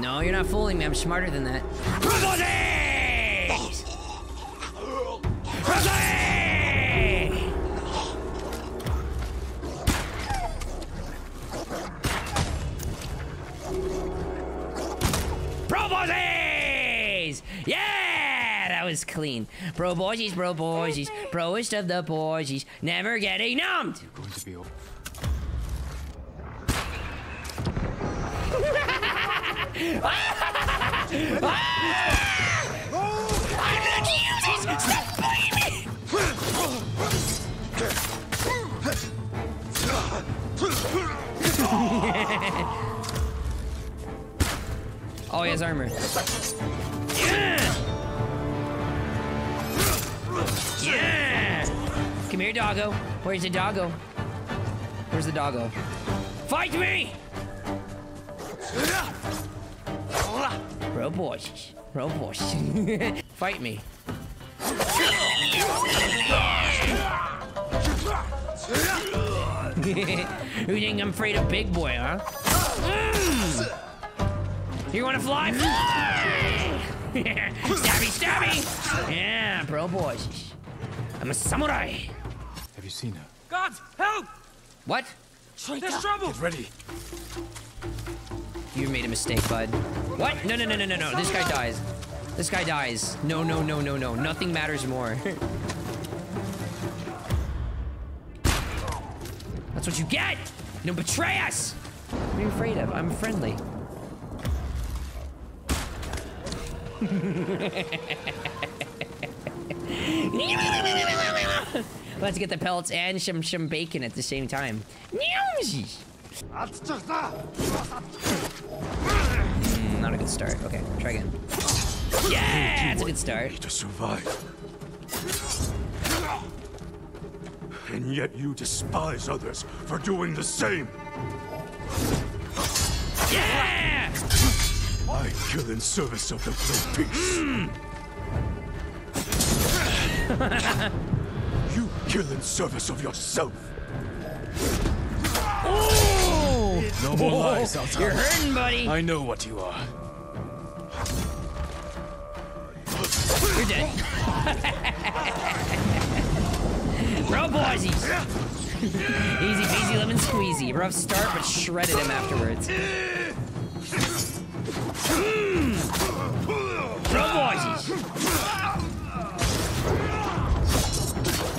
No, you're not fooling me. I'm smarter than that. Robotes! Robotes! Probotes! Yeah! That was clean. Bro boysies, bro boysies, broest of the boysies, never getting numbed! Going to be. I'm not using! Stop me! oh, he has armor. Yeah! Yeah! Come here, doggo. Where's the doggo? Where's the doggo? Fight me! Bro boys. Bro boys. Fight me. you think I'm afraid of big boy, huh? Mm. You wanna fly? Fly! stabby, stabby! Yeah, bro boys. I'm a samurai. Have you seen her? Gods, help! What? There's trouble! Get ready. You made a mistake, bud. What? No, no, no, no, no, no. This guy dies. This guy dies. No, no, no, no, no. Nothing matters more. That's what you get! You don't betray us! What are you afraid of? I'm friendly. Let's get the pelts and some some bacon at the same time. Mm, not a good start. Okay, try again. Yeah, it's a good start. to survive. And yet you despise others for doing the same. Yeah! I kill in service of the great peace. you kill in service of yourself. More lies, Altar. You're hurting, buddy. I know what you are. You're dead. Bro, boysies. Easy peasy lemon squeezy. Rough start, but shredded him afterwards. Mm. Bro, boysies.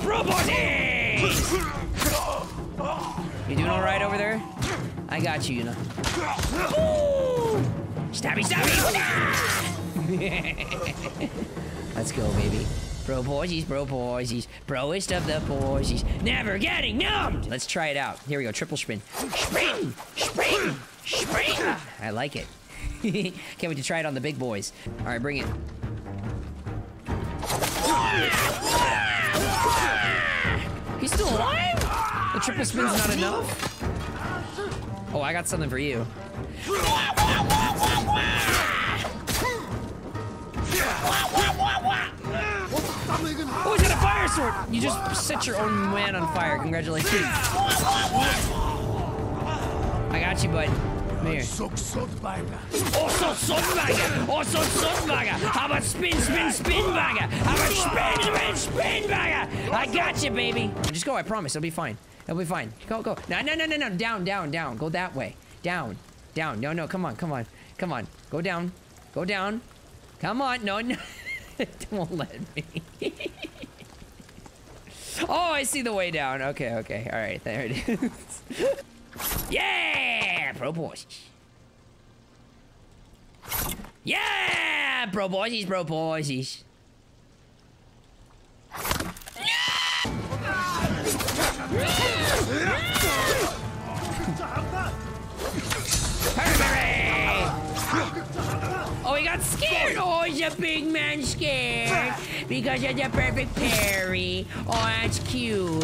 Bro, boysies. You doing all right over there? I got you, you know. Ooh. Stabby, stabby. Let's go, baby. Bro boysies, bro boysies, broest of the boysies, never getting numbed. Let's try it out. Here we go, triple spin. Spin, spin, spin. I like it. Can't wait to try it on the big boys. All right, bring it. He's still alive? The triple spin's not enough? Oh, I got something for you. Oh, he's got a fire sword! You just set your own man on fire. Congratulations. I got you, bud. Come here. Oh, so Sodbagger! Oh, so Sodbagger! How about spin, spin, spin bagger? How about spin, spin, spin bagger? I got you, baby. Just go, I promise. It'll be fine. It'll be fine. Go, go. No, no, no, no, no. Down, down, down. Go that way. Down, down. No, no. Come on, come on. Come on. Go down. Go down. Come on. No, no. Don't let me. oh, I see the way down. Okay, okay. All right, there it is. yeah, pro boys. Yeah, pro boysies, pro boysies. Oh, he got scared. Oh, he's a big man scared. Because of the perfect parry. Oh, that's cute.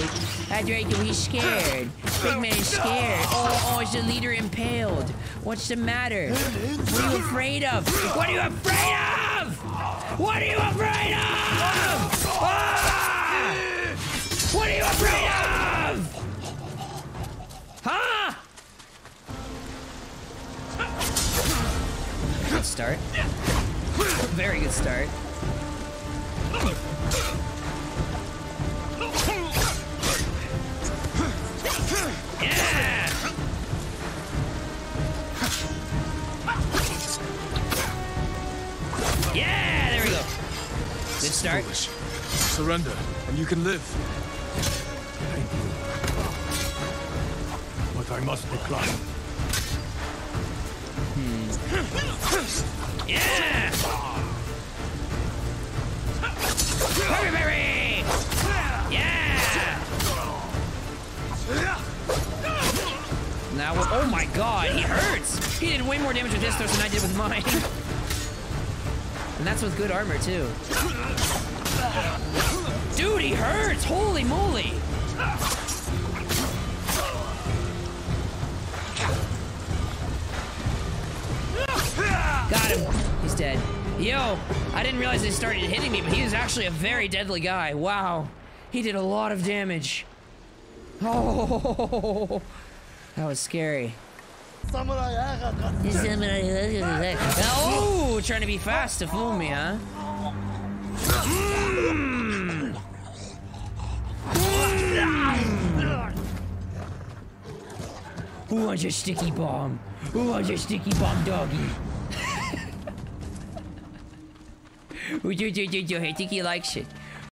That's right, he's scared. Big man is scared. Oh, oh, is the leader impaled. What's the matter? What are you afraid of? What are you afraid of? What are you afraid of? Ah! What are you afraid of? Huh? Start. Very good start. Yeah! There we go. Start. Surrender, and you can live. Thank you. But I must decline. Yeah! Berry berry! Yeah! Now, oh my god, he hurts! He did way more damage with this thrust than I did with mine. And that's with good armor, too. Dude, he hurts! Holy moly! Got him. He's dead. Yo, I didn't realize they started hitting me, but he actually a very deadly guy. Wow. He did a lot of damage. Oh, that was scary. Oh, trying to be fast to fool me, huh? Who wants your sticky bomb? Who wants your sticky bomb doggy? Ooh, do, do, do, do. I think he likes it.